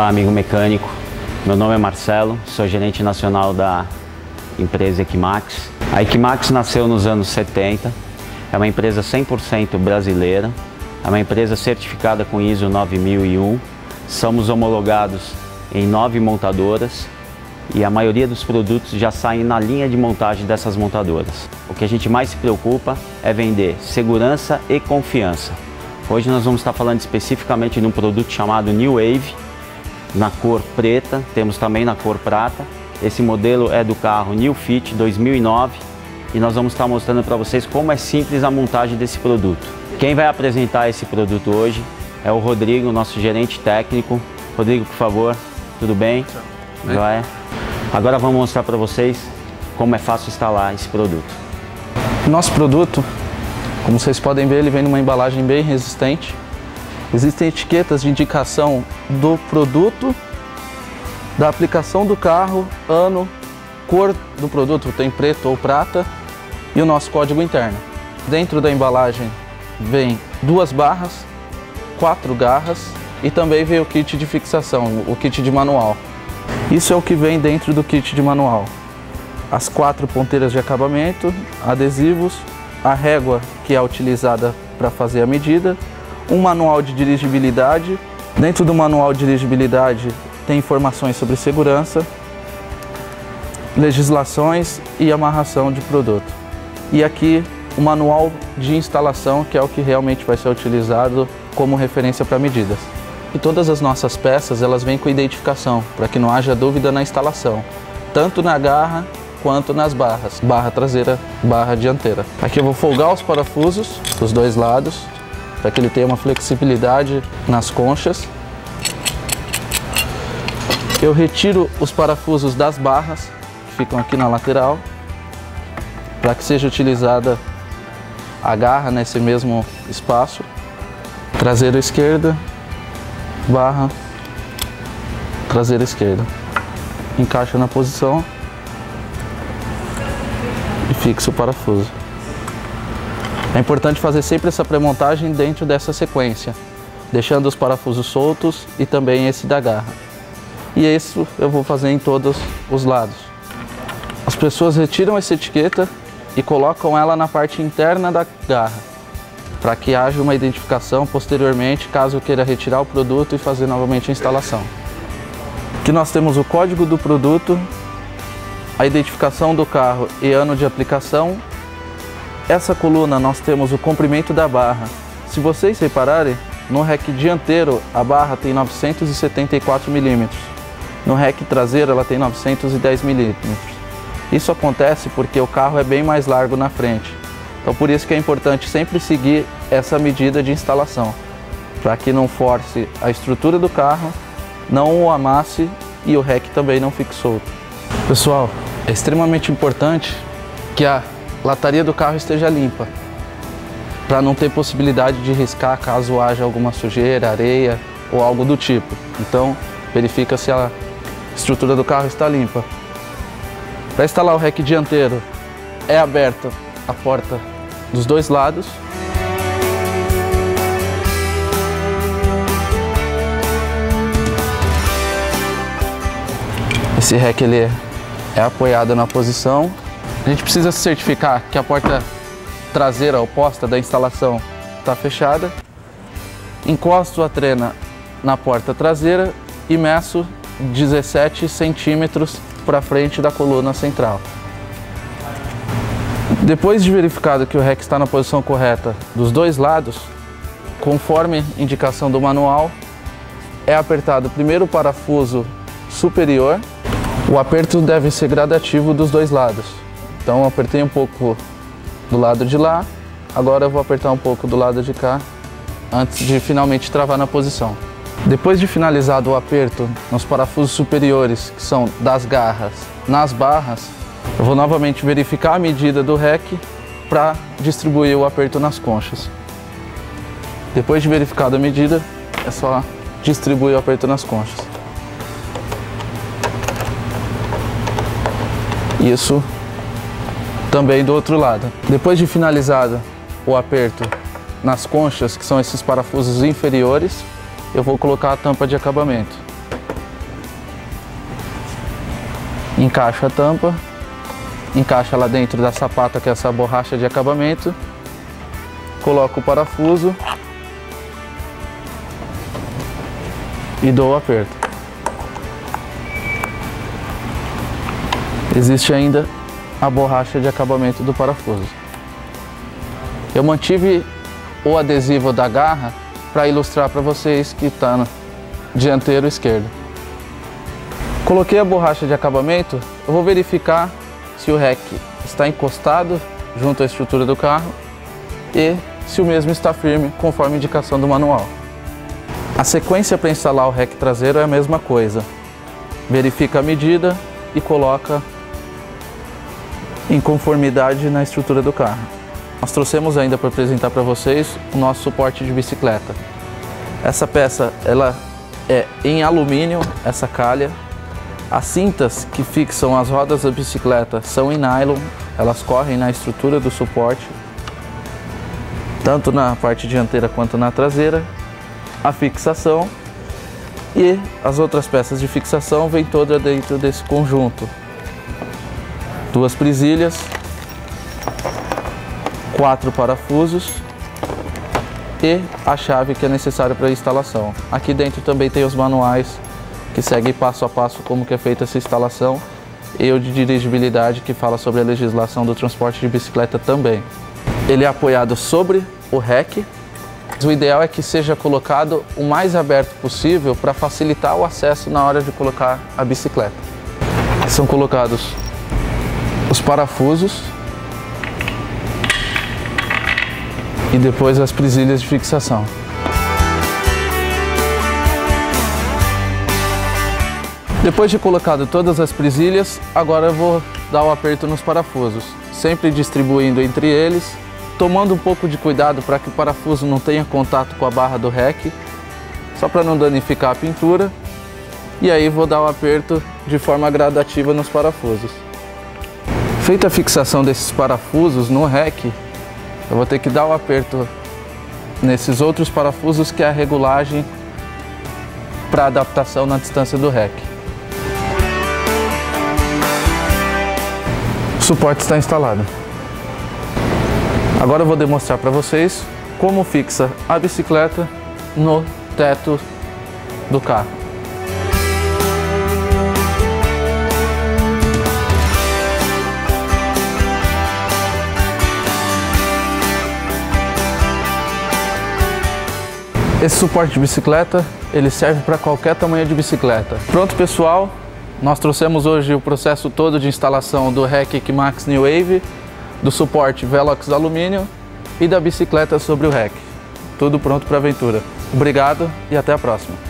Olá, amigo mecânico. Meu nome é Marcelo, sou gerente nacional da empresa Equimax. A Equimax nasceu nos anos 70, é uma empresa 100% brasileira, é uma empresa certificada com ISO 9001. Somos homologados em nove montadoras e a maioria dos produtos já saem na linha de montagem dessas montadoras. O que a gente mais se preocupa é vender segurança e confiança. Hoje nós vamos estar falando especificamente de um produto chamado New Wave, na cor preta, temos também na cor prata. Esse modelo é do carro New Fit 2009 e nós vamos estar mostrando para vocês como é simples a montagem desse produto. Quem vai apresentar esse produto hoje é o Rodrigo, nosso gerente técnico. Rodrigo, por favor, tudo bem? Joia. Agora vamos mostrar para vocês como é fácil instalar esse produto. Nosso produto, como vocês podem ver, ele vem numa embalagem bem resistente. Existem etiquetas de indicação do produto, da aplicação do carro, ano, cor do produto, tem preto ou prata, e o nosso código interno. Dentro da embalagem vem duas barras, quatro garras e também vem o kit de fixação, o kit de manual. Isso é o que vem dentro do kit de manual. As quatro ponteiras de acabamento, adesivos, a régua que é utilizada para fazer a medida, um manual de dirigibilidade. Dentro do manual de dirigibilidade tem informações sobre segurança, legislações e amarração de produto. E aqui o manual de instalação, que é o que realmente vai ser utilizado como referência para medidas. E todas as nossas peças, elas vêm com identificação, para que não haja dúvida na instalação, tanto na garra quanto nas barras, barra traseira, barra dianteira. Aqui eu vou folgar os parafusos dos dois lados, para que ele tenha uma flexibilidade nas conchas. Eu retiro os parafusos das barras, que ficam aqui na lateral, para que seja utilizada a garra nesse mesmo espaço. Traseira esquerda, barra, traseira esquerda. Encaixa na posição e fixa o parafuso. É importante fazer sempre essa pré-montagem dentro dessa sequência, deixando os parafusos soltos e também esse da garra. E isso eu vou fazer em todos os lados. As pessoas retiram essa etiqueta e colocam ela na parte interna da garra, para que haja uma identificação posteriormente, caso queira retirar o produto e fazer novamente a instalação. Aqui nós temos o código do produto, a identificação do carro e ano de aplicação essa coluna nós temos o comprimento da barra. Se vocês repararem, no rack dianteiro a barra tem 974 milímetros. No rack traseiro ela tem 910 milímetros. Isso acontece porque o carro é bem mais largo na frente. Então por isso que é importante sempre seguir essa medida de instalação, para que não force a estrutura do carro, não o amasse e o rack também não fique solto. Pessoal, é extremamente importante que a lataria do carro esteja limpa, para não ter possibilidade de riscar caso haja alguma sujeira, areia ou algo do tipo. Então, verifica se a estrutura do carro está limpa. Para instalar o REC dianteiro, é aberta a porta dos dois lados. Esse REC ele é apoiado na posição a gente precisa certificar que a porta traseira oposta da instalação está fechada. Encosto a trena na porta traseira e meço 17 centímetros para frente da coluna central. Depois de verificado que o REC está na posição correta dos dois lados, conforme indicação do manual, é apertado primeiro o parafuso superior. O aperto deve ser gradativo dos dois lados. Então apertei um pouco do lado de lá, agora eu vou apertar um pouco do lado de cá, antes de finalmente travar na posição. Depois de finalizado o aperto nos parafusos superiores, que são das garras, nas barras, eu vou novamente verificar a medida do REC para distribuir o aperto nas conchas. Depois de verificada a medida, é só distribuir o aperto nas conchas. Isso também do outro lado. Depois de finalizado o aperto nas conchas, que são esses parafusos inferiores, eu vou colocar a tampa de acabamento. Encaixo a tampa, encaixa lá dentro da sapata que é essa borracha de acabamento, coloco o parafuso e dou o aperto. Existe ainda a borracha de acabamento do parafuso. Eu mantive o adesivo da garra para ilustrar para vocês que está no dianteiro esquerdo. Coloquei a borracha de acabamento, eu vou verificar se o REC está encostado junto à estrutura do carro e se o mesmo está firme conforme a indicação do manual. A sequência para instalar o REC traseiro é a mesma coisa. Verifica a medida e coloca em conformidade na estrutura do carro. Nós trouxemos ainda para apresentar para vocês o nosso suporte de bicicleta. Essa peça ela é em alumínio, essa calha. As cintas que fixam as rodas da bicicleta são em nylon, elas correm na estrutura do suporte, tanto na parte dianteira quanto na traseira. A fixação e as outras peças de fixação vêm toda dentro desse conjunto. Duas presilhas, quatro parafusos e a chave que é necessária para a instalação. Aqui dentro também tem os manuais que seguem passo a passo como que é feita essa instalação e o de dirigibilidade que fala sobre a legislação do transporte de bicicleta também. Ele é apoiado sobre o REC. O ideal é que seja colocado o mais aberto possível para facilitar o acesso na hora de colocar a bicicleta. São colocados os parafusos e depois as presilhas de fixação. Depois de colocado todas as presilhas, agora eu vou dar o aperto nos parafusos, sempre distribuindo entre eles, tomando um pouco de cuidado para que o parafuso não tenha contato com a barra do REC, só para não danificar a pintura, e aí vou dar o aperto de forma gradativa nos parafusos. Feita a fixação desses parafusos no REC, eu vou ter que dar o aperto nesses outros parafusos que é a regulagem para adaptação na distância do REC. O suporte está instalado. Agora eu vou demonstrar para vocês como fixa a bicicleta no teto do carro. Esse suporte de bicicleta, ele serve para qualquer tamanho de bicicleta. Pronto pessoal, nós trouxemos hoje o processo todo de instalação do REC Max New Wave, do suporte Velox alumínio e da bicicleta sobre o REC. Tudo pronto para aventura. Obrigado e até a próxima.